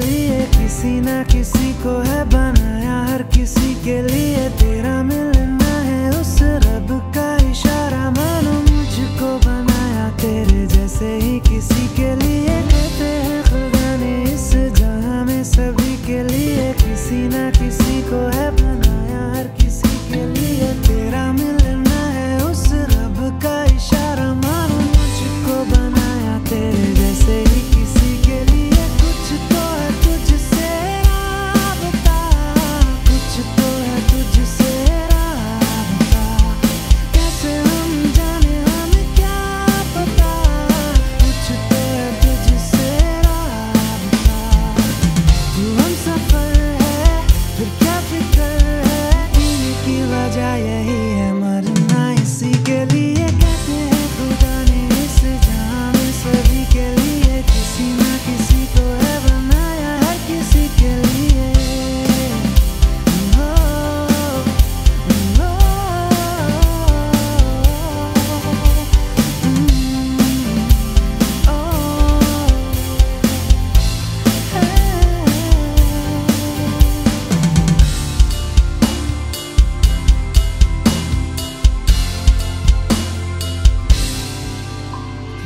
लिए किसी ना किसी को है बनाया, हर किसी के लिए तेरा मिलना है उस रब का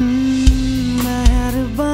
Mm, I had a bond.